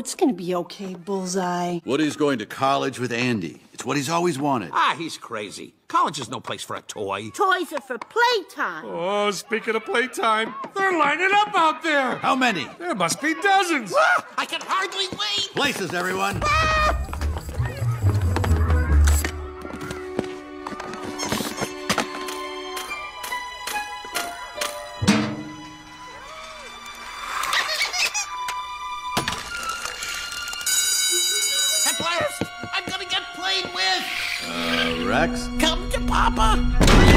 it's gonna be okay, Bullseye. Woody's going to college with Andy. It's what he's always wanted. Ah, he's crazy. College is no place for a toy. Toys are for playtime. Oh, speaking of playtime, they're lining up out there. How many? There must be dozens. Ah, I can hardly wait. Places, everyone. At Rex? Come to Papa.